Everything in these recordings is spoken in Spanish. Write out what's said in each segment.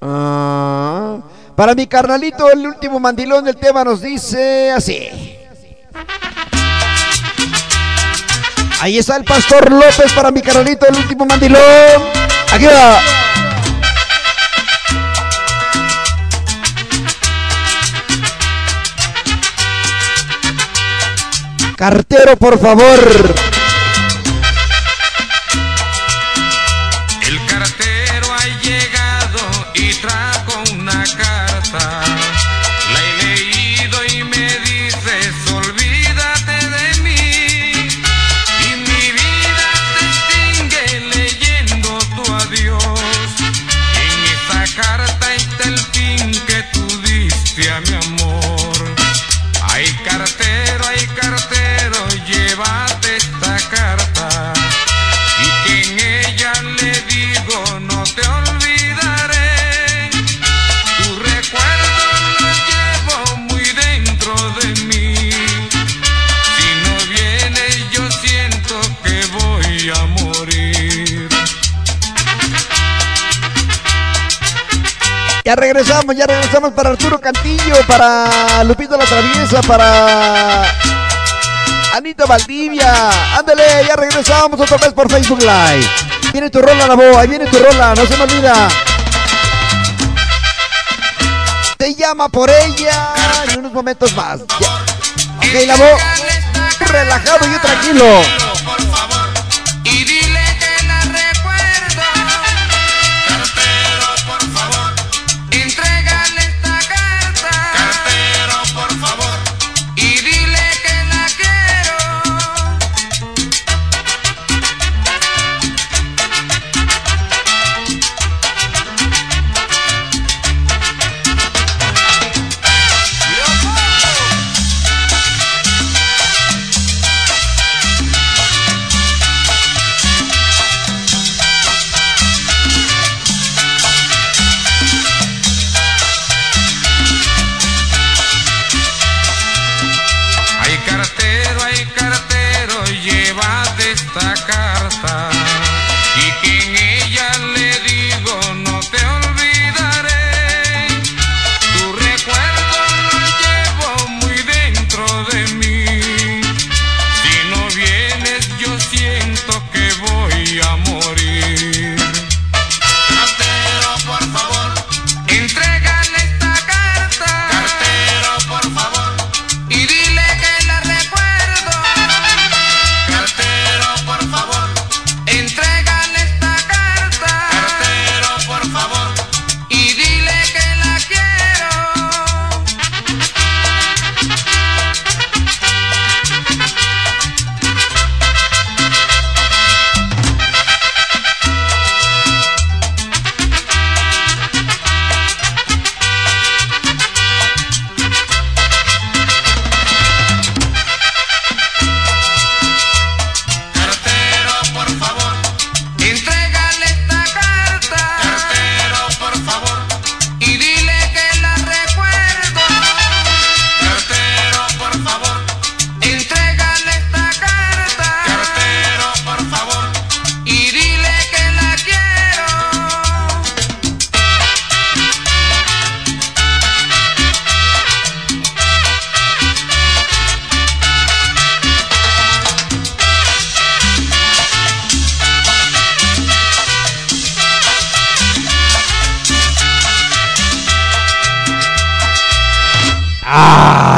Ah, para mi carnalito, el último mandilón del tema nos dice así. Ahí está el Pastor López para mi carnalito, el último mandilón. Aquí va. Cartero, por favor. Cartero, ay cartero, llévate esta carta y que en ella le digo no te olvidaré. Tu recuerdo lo llevo muy dentro de mí. Ya regresamos, ya regresamos para Arturo Cantillo, para Lupito La Traviesa, para Anita Valdivia. Ándale, ya regresamos otra vez por Facebook Live. Viene tu rola, la voz, ahí viene tu rola, no se me olvida. Te llama por ella en unos momentos más. Ya. Ok, voz, relajado y tranquilo.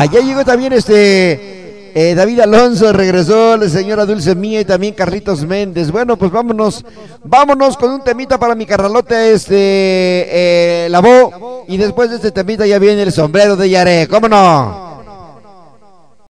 Ya llegó también este eh, David Alonso, regresó la señora Dulce Mía y también Carlitos Méndez. Bueno, pues vámonos, vámonos con un temita para mi carralote, este, eh, la voz. Y después de este temita ya viene el sombrero de Yaré, ¿cómo no?